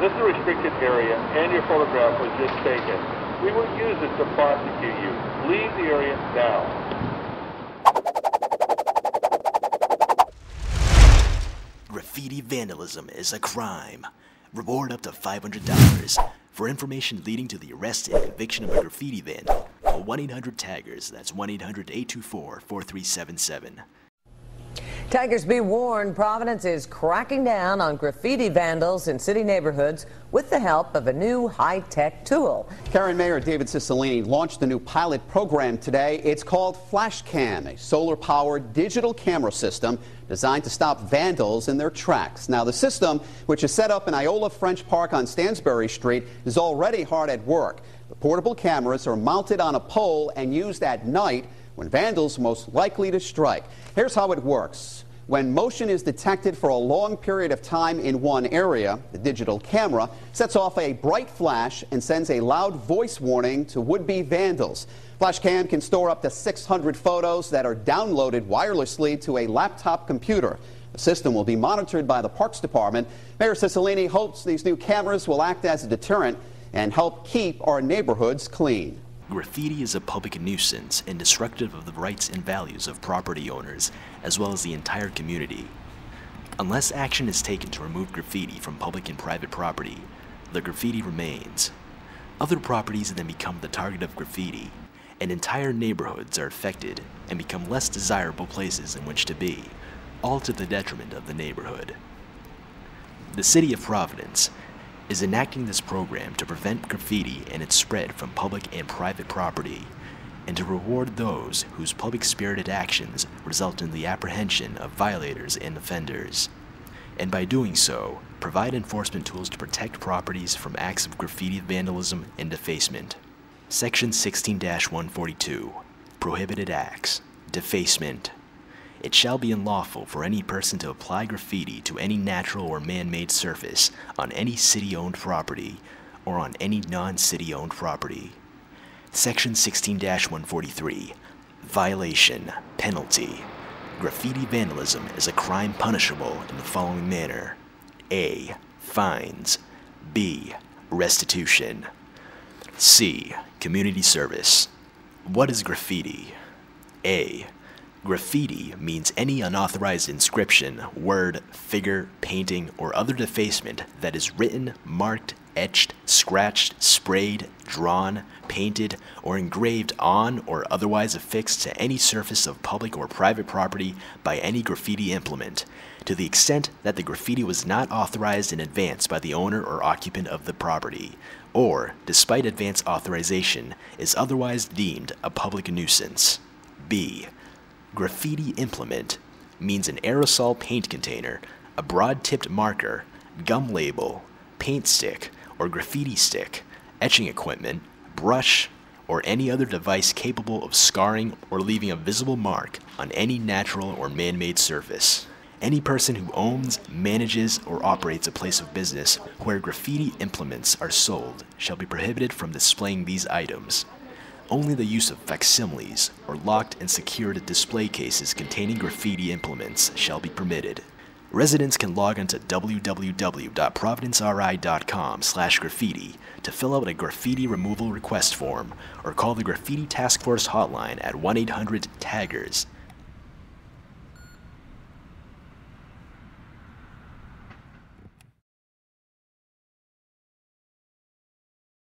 This is a restricted area, and your photograph was just taken. We will use it to prosecute you. Leave the area now. Graffiti vandalism is a crime. Reward up to $500. For information leading to the arrest and conviction of a graffiti vandal, call 1 800 Taggers. That's 1 800 824 4377. Taggers be warned, Providence is cracking down on graffiti vandals in city neighborhoods with the help of a new high-tech tool. Karen Mayor David Cicilline launched the new pilot program today. It's called FlashCam, a solar-powered digital camera system designed to stop vandals in their tracks. Now, the system, which is set up in Iola French Park on Stansbury Street, is already hard at work. The portable cameras are mounted on a pole and used at night when vandals most likely to strike. Here's how it works. When motion is detected for a long period of time in one area, the digital camera sets off a bright flash and sends a loud voice warning to would-be vandals. FlashCam can store up to 600 photos that are downloaded wirelessly to a laptop computer. The system will be monitored by the Parks Department. Mayor Cicilline hopes these new cameras will act as a deterrent and help keep our neighborhoods clean. Graffiti is a public nuisance and destructive of the rights and values of property owners, as well as the entire community. Unless action is taken to remove graffiti from public and private property, the graffiti remains. Other properties then become the target of graffiti, and entire neighborhoods are affected and become less desirable places in which to be, all to the detriment of the neighborhood. The City of Providence is enacting this program to prevent graffiti and its spread from public and private property, and to reward those whose public spirited actions result in the apprehension of violators and offenders, and by doing so, provide enforcement tools to protect properties from acts of graffiti vandalism and defacement. Section 16 142 Prohibited Acts. Defacement it shall be unlawful for any person to apply graffiti to any natural or man-made surface on any city-owned property or on any non-city-owned property. Section 16-143 Violation Penalty Graffiti vandalism is a crime punishable in the following manner. A. Fines B. Restitution C. Community service What is graffiti? A. Graffiti means any unauthorized inscription, word, figure, painting, or other defacement that is written, marked, etched, scratched, sprayed, drawn, painted, or engraved on or otherwise affixed to any surface of public or private property by any graffiti implement, to the extent that the graffiti was not authorized in advance by the owner or occupant of the property, or, despite advance authorization, is otherwise deemed a public nuisance. B. Graffiti implement means an aerosol paint container, a broad-tipped marker, gum label, paint stick, or graffiti stick, etching equipment, brush, or any other device capable of scarring or leaving a visible mark on any natural or man-made surface. Any person who owns, manages, or operates a place of business where graffiti implements are sold shall be prohibited from displaying these items. Only the use of facsimiles or locked and secured display cases containing graffiti implements shall be permitted. Residents can log on to www.providenceri.com slash graffiti to fill out a graffiti removal request form or call the Graffiti Task Force hotline at 1-800-TAGGERS